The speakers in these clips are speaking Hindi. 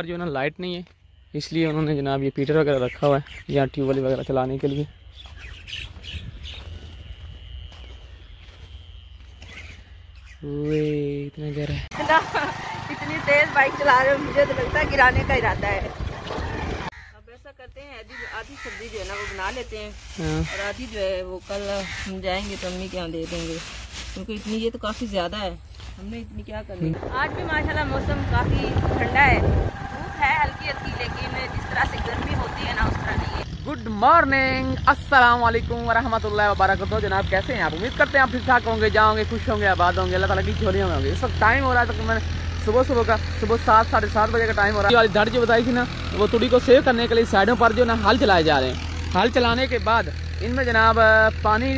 पर जो है ना लाइट नहीं है इसलिए उन्होंने जनाब ये पीटर वगैरह रखा हुआ है यहाँ ट्यूबवेल वगैरह चलाने के लिए। इतना गहरा। है इतनी तेज बाइक चला रहे हो मुझे तो लगता है गिराने का इरादा है। ऐसा करते हैं आधी आधी सब्ज़ी जो है ना वो बना लेते हैं। हाँ। और आधी जो है वो कल हम जाएँगे तो अम्मी के यहाँ दे देंगे क्योंकि इतनी ये तो काफ़ी ज़्यादा है। हमने इतनी क्या करनी आज भी माशाल्लाह मौसम काफ़ी ठंडा है। है, हल्की हल्की, लेकिन जिस तरह से गर्मी होती है ना, उस तरह नहीं है। गुड मॉर्निंग अस्सलाम वालेकुम वरहमतुल्लाहि जनाब, कैसे हैं आप? उम्मीद करते हैं आप ठीक ठाक होंगे, जाओगे, खुश होंगे, आबाद होंगे, अल्लाह ताला की झोलियों में होंगे। इस वक्त टाइम हो रहा है तो मैंने सुबह सुबह का, सुबह सात, साढ़े सात बजे का टाइम हो रहा है। वाली धड़ जो बताई थी ना, वो तुड़ी को सेव करने के लिए साइडों पर जो ना, हल चलाए जा रहे हैं। हल चलाने के बाद इनमें जनाब, पानी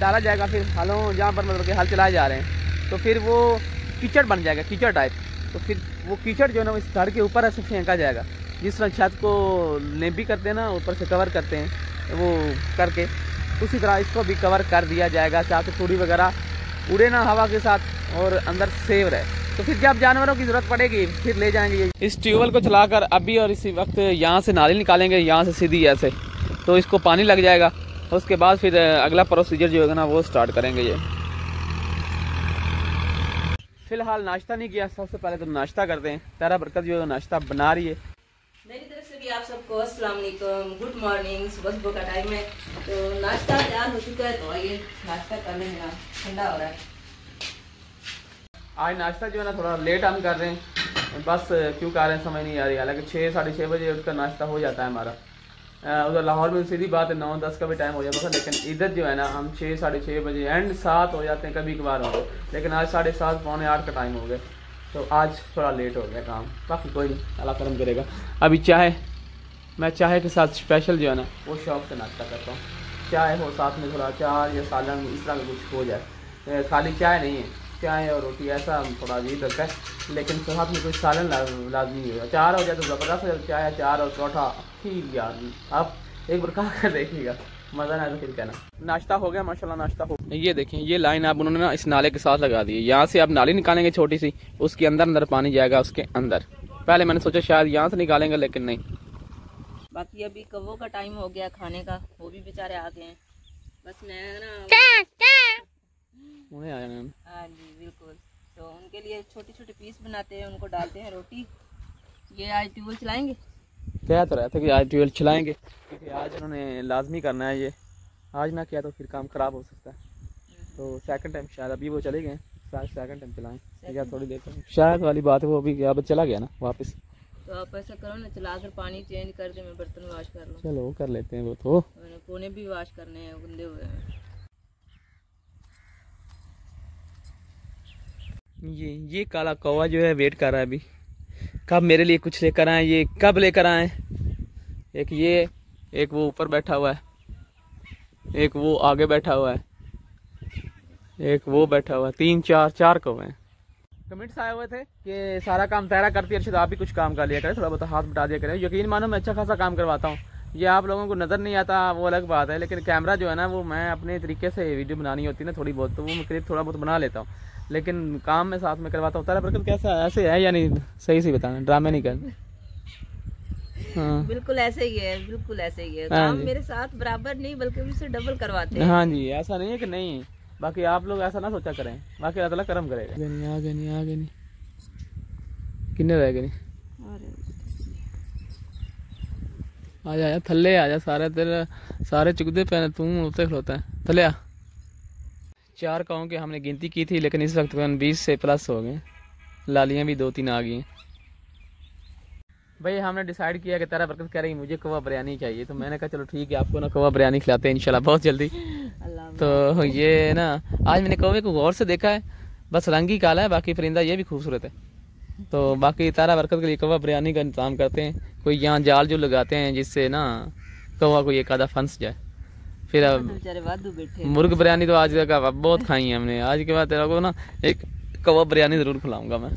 डाला जाएगा, फिर हलों, जहाँ पर मतलब कि हल चलाए जा रहे हैं। तो फिर वो कीचड़ बन जाएगा, कीचड़ टाइप तो फिर वो कीचड़ जो है ना इस धड़ के ऊपर ऐसे फेंका जाएगा। जिस तरह छत को लेबी करते हैं ना, ऊपर से कवर करते हैं वो करके उसी तरह इसको भी कवर कर दिया जाएगा ताकि थोड़ी वगैरह उड़े ना हवा के साथ और अंदर सेव रहे। तो फिर जब जानवरों की ज़रूरत पड़ेगी? फिर ले जाएँगे इस ट्यूबवेल को चलाकर अभी और इसी वक्त यहाँ से नाली निकालेंगे, यहाँ से सीधी ऐसे। तो इसको पानी लग जाएगा, उसके बाद फिर, अगला प्रोसीजर जो होगा ना, वो स्टार्ट करेंगे ये। फ़िलहाल नाश्ता नहीं किया सबसे पहले तो नाश्ता करते हैं। तारा बरकत जो है नाश्ता बना रही है। मेरी तरफ़ से भी आप सबको अस्सलाम वालेकुम। गुड मॉर्निंग सुबह सुबह का टाइम है। तो नाश्ता तैयार हो चुका है तो आइए नाश्ता कर लेंगे ठंडा हो रहा है। आज नाश्ता जो है ना थोड़ा लेट हम कर रहे हैं। बस क्यों कर रहे हैं समझ नहीं आ रही। हालाँकि छः साढ़े छः बजे उसका नाश्ता हो जाता है हमारा। उधर लाहौर में सीधी बात है, नौ दस का भी टाइम हो जाता था लेकिन इधर जो है ना, हम छः, साढ़े छः बजे एंड सात हो जाते हैं, कभी कभार हो लेकिन आज साढ़े सात, पौने आठ का टाइम हो गया तो आज थोड़ा लेट हो गया काम। बाकी कोई नहीं, अल्लाह करम करेगा। अभी चाय, मैं चाय के साथ स्पेशल जो है ना, वो शौक से नाश्ता करता हूँ। चाय हो साथ में थोड़ा चाय या सालन, इस तरह का कुछ हो जाए। खाली चाय नहीं है। चाय और रोटी ऐसा थोड़ा अजीब लगता है। लेकिन साथ में कोई सालन लाजमी होगा। चार हो जाए तो ज़बरदस्त चाय चार और परोठा। यार आप एक बार कर देखिएगा। मज़ा ना तो फिर कहना। नाश्ता हो गया माशाल्लाह नाश्ता हो ये देखें ये लाइन आप उन्होंने ना इस नाले के साथ लगा दी है यहाँ से आप नाली निकालेंगे छोटी सी उसके अंदर अंदर पानी जाएगा उसके अंदर। पहले मैंने सोचा शायद यहाँ से निकालेंगे लेकिन नहीं। बाकी अभी कवों का टाइम हो गया खाने का वो भी बेचारे आ गए हैं। बस मैं ना उन्हें आ जाना हाँ जी बिल्कुल। तो उनके लिए छोटे छोटे पीस बनाते हैं उनको डालते हैं रोटी। ये आज ट्यूबवेल चलाएँगे? कह तो रहे थे कि आज ट्वेल्व चलाएँगे क्योंकि आज उन्होंने लाजमी करना है ये। आज ना किया तो फिर काम ख़राब हो सकता है। तो सेकंड टाइम शायद अभी वो चले गए शायद सेकंड टाइम चलाएँ। या थोड़ी देर तक शायद वाली बात है वो अभी अब चला गया ना वापस। तो आप ऐसा करो ना चला कर पानी चेंज कर दे मैं बर्तन वाश कर लूँ। चलो कर लेते हैं वो तो। कोने भी वाश करने हैं गंदे हुए हैं। ये ये काला कौवा जो है वेट कर रहा है अभी। कब मेरे लिए कुछ लेकर आए, ये कब लेकर आए? एक ये, एक वो ऊपर बैठा हुआ है। एक वो आगे बैठा हुआ है। एक वो बैठा हुआ है। तीन, चार चार कौवे हैं। कमेंट्स आए हुए थे कि सारा काम तैरा करती है अर्षद आप भी कुछ काम कर लिया करें, थोड़ा बहुत हाथ बटा दिया करें। यकीन मानो मैं अच्छा खासा काम करवाता हूँ। ये आप लोगों को नज़र नहीं आता, वो अलग बात है, लेकिन कैमरा जो है ना, वो मैं अपने तरीके से वीडियो बनानी होती है ना थोड़ी बहुत तो वो मैं करीब थोड़ा बहुत बना लेता हूँ। लेकिन काम में साथ में करवाता हूँ। तेरा बरकत कैसा है? ऐसे है या नहीं? सही से बताना ड्रामे नहीं करने। हाँ। बिल्कुल ऐसे ही है बिल्कुल ऐसे ही है। हाँ काम मेरे साथ बराबर नहीं बल्कि उससे डबल करवाते हैं। हाँ जी ऐसा नहीं है कि नहीं बाकी आप लोग ऐसा ना सोचा करें। बाकी अल्लाह करम करेगा। आगे नहीं आगे किन्ने रह गए? आ जा आ थल्ले आ जा सारे तेरे सारे चुगदे पे तू उते खलोता है। थल्ले आ। चार काओं की हमने गिनती की थी लेकिन इस वक्त तकरीबन बीस से प्लस हो गए। लालियाँ भी दो तीन आ गई। हैं भाई हमने डिसाइड किया कि तेरा बरकत कह रही मुझे कवा बिरयानी चाहिए। तो मैंने कहा चलो ठीक है आपको ना कवा बिरयानी खिलाते हैं इंशाल्लाह बहुत जल्दी। तो ये ना आज मैंने कौवे को गौर से देखा है। बस रंग ही काला है बाकी परिंदा ये भी खूबसूरत है। तो बाकी तारा बरकत के लिए कौवा बिरयानी का इंतज़ाम करते हैं। कोई यहाँ जाल जो लगाते हैं जिससे ना कौवा को एक आधा फंस जाए। फिर अब मुर्ग बिरयानी तो आज तक बहुत खाई है हमने। आज के बाद तेरा को ना एक कौवा बिरयानी ज़रूर खिलाऊँगा मैं।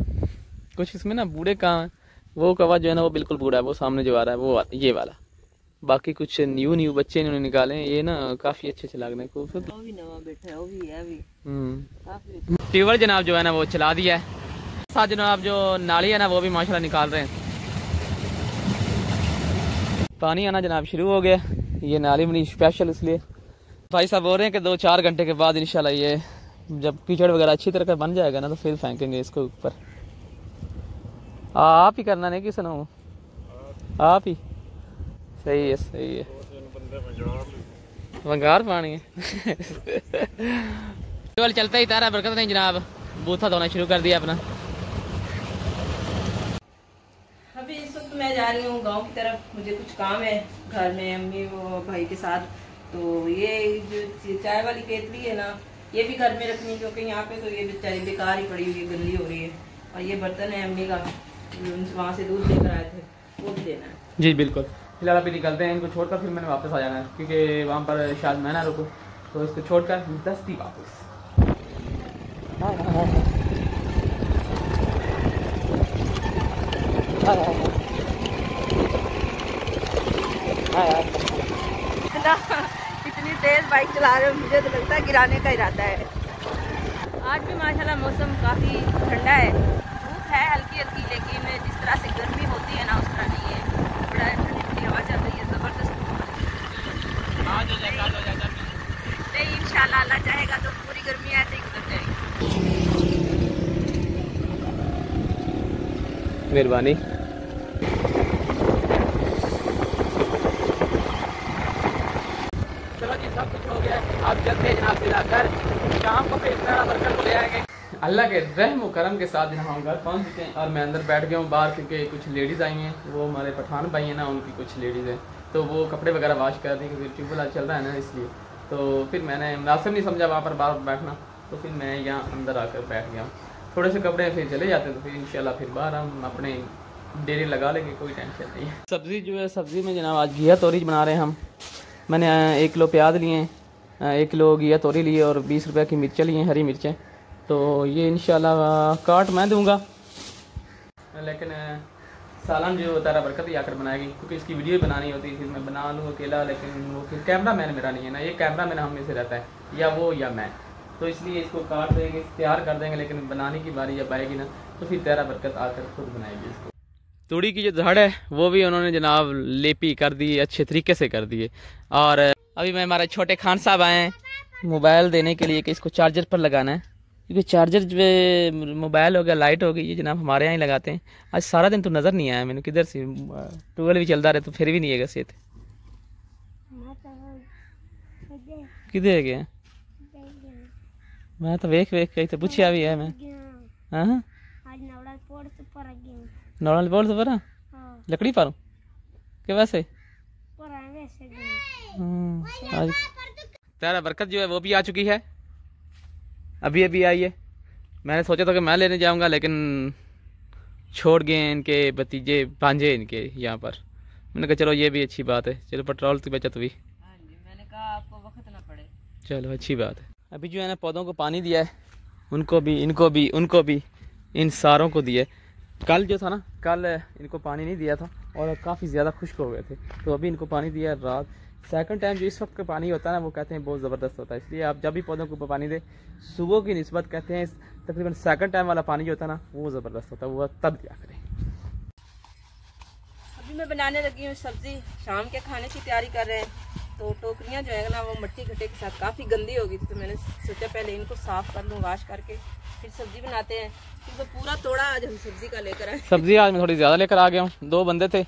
कुछ इसमें ना बूढ़े कहाँ हैं? वो कवा जो है ना वो बिल्कुल बूढ़ा है वो सामने जो आ रहा है वो ये वाला। बाकी कुछ न्यू न्यू बच्चे इन्होंने निकाले ये ना काफ़ी अच्छे अच्छे लग रहे हैं खूबसूरत ट्यूबवेल जनाब जो है ना वो चला दिया है। साथ जनाब जो नाली है ना वो भी माशाल्लाह निकाल रहे हैं। पानी आना जनाब, शुरू हो गया। ये नाली बनी स्पेशल इसलिए। भाई साहब, बोल रहे हैं कि दो चार घंटे के बाद इंशाल्लाह ये जब कीचड़ वगैरह अच्छी तरह का बन जाएगा ना तो फिर फेंकेंगे इसको ऊपर। आप ही करना, नहीं किसी ने आप ही। सही है सही है। वंगार पानी है। चलता ही तारा बरकत नहीं जनाब। बूथा धोना शुरू कर दिया अपना अभी इस वक्त मैं जा रही हूँ गाँव की तरफ़। मुझे कुछ काम है घर में अम्मी वो भाई के साथ। तो ये जो चाय वाली केतली है ना ये भी घर में रखनी क्योंकि यहाँ पे तो ये बेचारी बेकार ही पड़ी हुई है गंदी हो रही है। और ये बर्तन है अम्मी का वहाँ से दूध लेकर आए थे वो भी देना है। जी बिल्कुल। फ़िलहाल अभी निकलते हैं इनको छोड़कर फिर मैंने वापस आ जाना है क्योंकि वहाँ पर शायद मैं ना रुकूँ। तो इसको छोड़कर दस्ती वापस। इतनी तेज बाइक चला रहे हो, मुझे तो लगता है गिराने का इरादा है। आज भी माशाल्लाह मौसम काफ़ी ठंडा है। धूप है हल्की हल्की, लेकिन जिस तरह से गर्मी होती है ना, उस तरह नहीं है। बड़ा ठंडी ठंडी हवा चल रही है, ज़बरदस्त नहीं, इंशाल्लाह अल्लाह चाहेगा तो पूरी गर्मी ऐसे ही गुजर जाएगी। मेहरबानी चलो जी सब कुछ हो गया जाकर शाम को फिर ले आएँगे। अल्लाह के रहम करम के साथ जनाब हम घर पहुँच चुके हैं और मैं अंदर बैठ गया हूँ, बाहर क्योंकि कुछ लेडीज़ आई हैं, वो हमारे पठान भाई हैं ना, उनकी कुछ लेडीज़ हैं। तो वो कपड़े वगैरह वॉश कर दी क्योंकि ट्यूबवेल चल रहा है ना, इसलिए। तो फिर मैंने, मुनासिब नहीं समझा वहाँ पर बाहर बैठना तो फिर मैं यहाँ अंदर आकर बैठ गया हूँ। थोड़े से कपड़े फिर चले जाते तो फिर इंशाल्लाह फिर बाहर हम अपने डेरी लगा लेंगे, कोई टेंशन नहीं है। सब्ज़ी जो है, सब्ज़ी में जनाब आज घिया तोरी बना रहे हैं हम। मैंने एक किलो प्याज लिए हैं। एक किलो घिया तोरी लिए और बीस रुपये की मिर्चें लिए, हरी मिर्चें। तो ये इंशाल्लाह काट मैं दूँगा। लेकिन सालन जो तारा बरकत ही आकर बनाएगी, क्योंकि इसकी वीडियो बनानी होती है मैं बना लूँ अकेला, लेकिन वो फिर कैमरा मैन मेरा नहीं है ना, ये कैमरा मैन हम में से रहता है, या वो या मैं। तो इसलिए इसको काट देंगे, तैयार कर देंगे, लेकिन बनाने की बारी जब आएगी ना तो फिर तारा बरकत आकर खुद बनाएगी इसको। तूड़ी की जो धड़ है, वो भी उन्होंने जनाब लेपी कर दी अच्छे तरीके से कर दिए और अभी मैं हमारे छोटे खान साहब आए हैं। मोबाइल देने के लिए कि इसको चार्जर पर लगाना है। क्योंकि चार्जर जो मोबाइल हो गया लाइट हो गई ये जनाब हमारे यहाँ ही लगाते हैं। आज सारा दिन तो नज़र नहीं आया मैंने किधर से ट्वेल्व भी चलता रहे तो फिर भी नहीं है सेहत किधर गया? मैं तो वेख वेख के तो पूछा भी है मैं। हाँ हाँ। पर बोल तो परा? हाँ। लकड़ी पारूं? के वैसे पर आए वैसे गए हम्म, आज तेरा, बरकत जो है, वो भी आ चुकी है। अभी अभी आई है। मैंने सोचा था कि मैं लेने जाऊँगा, लेकिन छोड़ गए इनके भतीजे, भांजे इनके यहाँ पर। मैंने कहा, चलो, ये भी अच्छी बात है। चलो, पेट्रोल की बचत हुई। मैंने कहा आपको वक्त ना पड़े चलो, अच्छी बात है। अभी जो है ना, पौधों को पानी दिया है। उनको भी, इनको भी, उनको भी, इन सारों को दिया कल जो था ना, कल इनको पानी नहीं दिया था, और काफ़ी ज़्यादा खुश्क हो गए थे। तो अभी इनको पानी दिया रात। सेकंड टाइम जो इस वक्त का पानी होता है ना वो कहते हैं बहुत ज़बरदस्त होता है। इसलिए आप जब भी पौधों को पानी दें सुबह की नस्बत कहते हैं तकरीबन सेकंड टाइम वाला पानी जो होता है ना वो ज़बरदस्त होता है वो तब दिया करें। अभी मैं बनाने लगी हूँ सब्ज़ी शाम के खाने की तैयारी कर रहे हैं। तो टोकरियाँ जो है ना वो मिट्टी घटे के साथ काफ़ी गंदी हो गई थी तो मैंने सोचा पहले इनको साफ़ कर लूँ वाश करके फिर सब्ज़ी बनाते हैं। तो पूरा तोड़ा आज हम सब्ज़ी का लेकर आए। सब्ज़ी आज मैं थोड़ी ज़्यादा लेकर आ गया हूँ। दो बंदे थे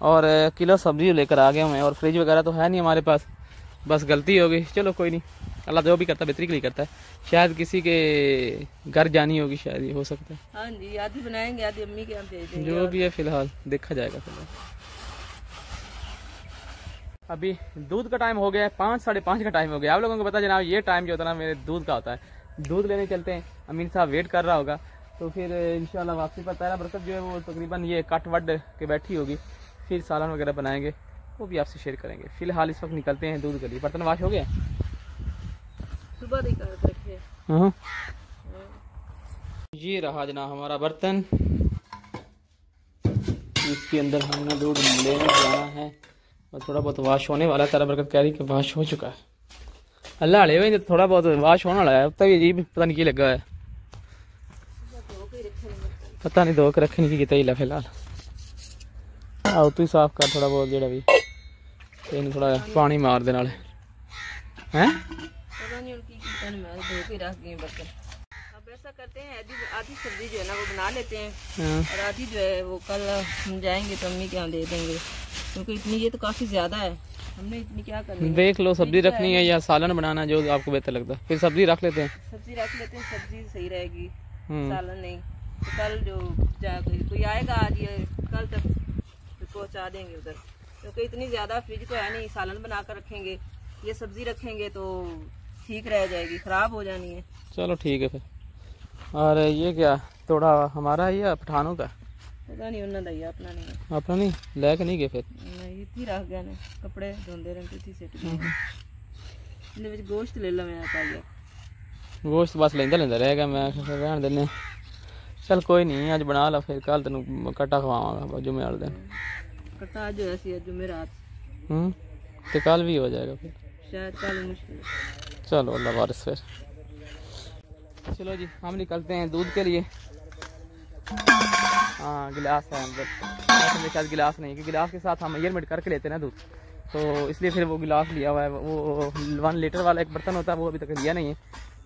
और किलो सब्ज़ी लेकर आ गए हूँ मैं और फ्रिज वगैरह तो है नहीं हमारे पास। बस गलती हो गई। चलो कोई नहीं। अल्लाह जो भी करता है बेहतरी के लिए करता है। शायद किसी के घर जानी होगी शायद ये हो सकता है। हाँ जी आधी बनाएँगे आधी अम्मी के यहाँ भेज देंगे। जो भी है फ़िलहाल देखा जाएगा फ़िलहाल। अभी दूध का टाइम हो गया है पाँच साढ़े पाँच का टाइम हो गया। आप लोगों को पता जनाब ये टाइम जो होता है ना मेरे दूध का होता है। दूध लेने चलते हैं। अमीन साहब वेट कर रहा होगा। तो फिर इंशाल्लाह वापसी पर तारा बरकत जो है वो तकरीबन ये कट वड के बैठी होगी। फिर सालन वगैरह बनाएँगे वो भी आपसे शेयर करेंगे। फ़िलहाल इस वक्त निकलते हैं दूध के लिए बर्तन वाश हो गया सुबह ही कर रखे हाँ। ये रहा जना हमारा बर्तन। इसके अंदर हमने दूध लेने जाना है। और थोड़ा बहुत वाश होने वाला है तारा बरकत कह रही कि वाश हो चुका है। अल्लाह हले भाई थोड़ा बहुत वाश होने वाला है। अब तक अजीब पता नहीं की लगा है। पता नहीं धो के रखने की कितना ही फ़िलहाल। आओ तू ही साफ कर थोड़ा बहुत जेड़ा भी ਤੇ ਇਹਨੂੰ ਥੋੜਾ ਪਾਣੀ ਮਾਰ ਦੇ ਨਾਲੇ ਹੈ पता नहीं उनकी किचन में धो के रख गए बर्तन अब ऐसा करते हैं आधी आधी सब्जी जो है ना वो बना लेते हैं ਹਾਂ और आधी जो है वो कल हम जाएंगे तो अम्मी के यहाँ दे देंगे क्योंकि इतनी ये तो काफ़ी ज़्यादा है हमने इतनी क्या करनी है देख लो सब्जी रखनी है या सालन बनाना जो आपको बेहतर लगता है फिर सब्जी रख लेते हैं सब्जी रख लेते हैं सब्जी सही रहेगी हम्म। सालन नहीं तो कल जो जा कोई कोई आएगा आज ये कल तक फिर पहुँचा देंगे उधर। क्योंकि इतनी ज़्यादा फ्रिज तो है नहीं सालन बना कर रखेंगे ये सब्ज़ी रखेंगे तो ठीक रह जाएगी खराब हो जानी है। चलो ठीक है फिर। और ये क्या थोड़ा हमारा है पठानों का? पता नहीं उन्होंने दिया अपना नहीं अपना नहीं नहीं गए फिर? नहीं रख गया ने कपड़े धोंदे रहते थी सेट हम्म। विच गोश्त ले गोश्त बस लेंदा लेंदा रह गया मैं देने चल कोई नहीं आज बना ला फिर कल तेन कट्टा खवावांगा जुम्मे वाले दिन। कटा जो ऐसी है जुमेरात हम्म इंतकाल भी हो जाएगा फिर। शायद कल मुश्किल चलो अल्लाह वारिस फिर। चलो जी हम निकलते हैं दूध के लिए। हाँ गिलास है अंदर। मेरे साथ गिलास नहीं क्योंकि गिलास के साथ हम मेज़रमेंट करके लेते हैं ना दूध। तो इसलिए फिर वो गिलास लिया हुआ है वो वन लीटर वाला एक बर्तन होता है वो अभी तक लिया नहीं है।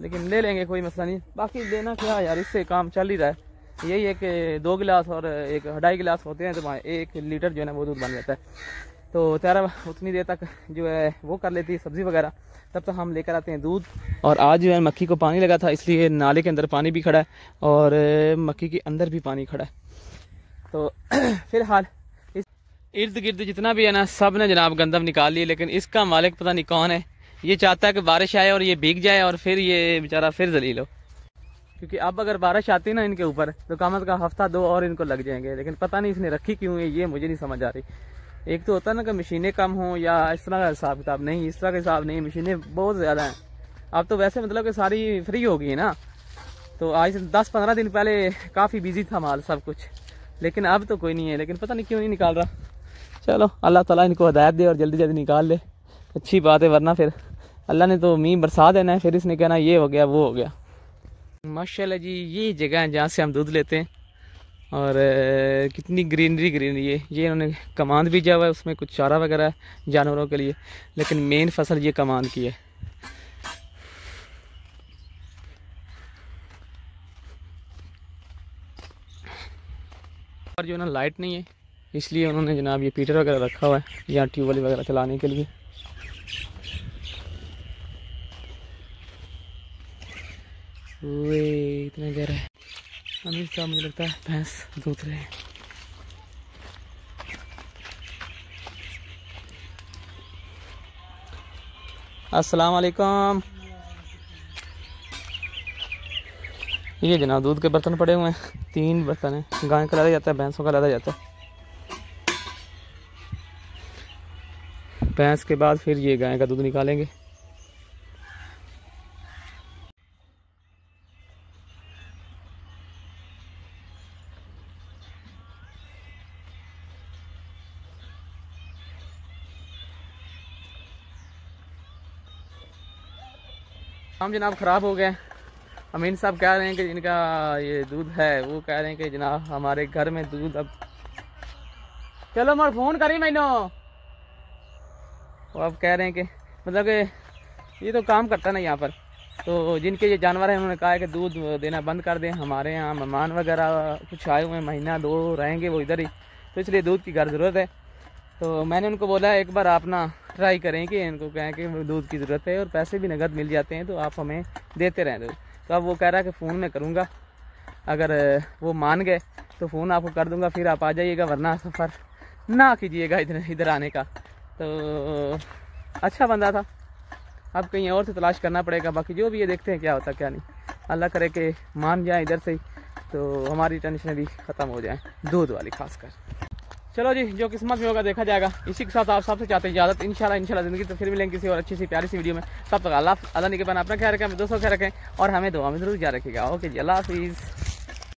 लेकिन ले लेंगे कोई मसला नहीं। बाकी देना क्या यार इससे काम चल ही रहा है। यही है कि दो गिलास और एक ढाई गिलास होते हैं तो वहाँ एक लीटर जो है ना वो दूध बन जाता है। तो त्यारा उतनी देर तक जो है वो कर लेती है सब्ज़ी वगैरह, तब तक हम लेकर आते हैं दूध। और आज जो है मक्खी को पानी लगा था, इसलिए नाले के अंदर पानी भी खड़ा है और मक्खी के अंदर भी पानी खड़ा है। तो फ़िलहाल इस इर्द गिर्द जितना भी है ना, सबने जनाब गंदम निकाल लिए, लेकिन इसका मालिक पता नहीं कौन है। ये चाहता है कि बारिश आए और ये भीग जाए और फिर ये बेचारा फिर जलील हो। क्योंकि अब अगर बारिश आती है ना इनके ऊपर तो कम का हफ़्ता दो और इनको लग जाएँगे। लेकिन पता नहीं इसने रखी क्यों है, ये मुझे नहीं समझ आ रही। एक तो होता है ना कि मशीनें कम हों या इस तरह का हिसाब किताब नहीं, इस तरह का हिसाब नहीं, मशीनें बहुत ज़्यादा हैं। अब तो वैसे मतलब कि सारी फ्री हो गई है ना। तो आज से दस पंद्रह दिन पहले काफ़ी बिज़ी था माल, सब कुछ। लेकिन अब तो कोई नहीं है, लेकिन पता नहीं क्यों नहीं निकाल रहा। चलो, अल्लाह ताला इनको हदायत दे और जल्दी जल्दी निकाल ले। अच्छी बात है, वरना फिर अल्लाह ने तो मींह बरसा देना है, फिर इसने कहना, ये हो गया, वो हो गया। माशाल्लाह जी, ये जगह है जहाँ से हम दूध लेते हैं। और कितनी ग्रीनरी ग्रीनरी है ये इन्होंने कमांद बीजा हुआ है, उसमें कुछ चारा वगैरह जानवरों के लिए। लेकिन मेन फ़सल ये कमांद की है। और जो ना लाइट नहीं है, इसलिए उन्होंने जनाब ये पीटर वगैरह रखा हुआ है, यहाँ ट्यूबवेल वगैरह चलाने के लिए। वे इतना गहरा। है अमीर साहब, मुझे लगता है भैंस दूध रहे हैं। अस्सलाम वालेकुम ये जनाब, दूध के बर्तन पड़े हुए हैं। तीन बर्तन हैं। गाय का लादा जाता है, भैंसों का लादा जाता है। भैंस के बाद फिर ये गाय का दूध निकालेंगे। हम जनाब ख़राब हो गए। अमीन साहब कह रहे हैं कि जिनका ये दूध है, वो कह रहे हैं कि जनाब हमारे घर में दूध अब चलो मैं फ़ोन करी मैनो। वो अब कह रहे हैं कि मतलब कि ये तो काम करता ना यहाँ पर। तो जिनके ये जानवर हैं, उन्होंने कहा है कि दूध देना बंद कर दें। हमारे यहाँ मेहमान वगैरह कुछ आए हुए हैं, महीना दो रहेंगे वो इधर ही। तो इसलिए दूध की घर ज़रूरत है। तो मैंने उनको बोला, एक बार आप ना ट्राई करें कि इनको कहें कि दूध की ज़रूरत है और पैसे भी नगद मिल जाते हैं तो आप हमें देते रहें दूध। तो अब वो कह रहा है कि फ़ोन में करूँगा। अगर, वो मान गए तो फ़ोन आपको कर दूँगा, फिर आप आ जाइएगा, वरना सफ़र ना कीजिएगा इधर इधर आने का। तो अच्छा बंदा था। अब कहीं और से तलाश करना पड़ेगा, बाकी जो भी ये देखते हैं क्या होता, क्या नहीं। अल्लाह करे कि मान जाए इधर से ही तो हमारी टेंशन भी ख़त्म हो जाए, दूध वाली खासकर। चलो जी, जो किस्मत में होगा देखा जाएगा। इसी के साथ आप सबसे चाहते हैं इजाज़त। इंशाल्लाह इंशाल्लाह, ज़िंदगी तो फिर मिलेंगे किसी और अच्छी सी प्यारी सी वीडियो में। तब तक अल्लाह अल्लाह ने के बना अपना ख्याल रखें दोस्तों ख्याल रखें और हमें दुआ में ज़रूर याद रखेगा ओके जी, अल्लाह हाफिज़।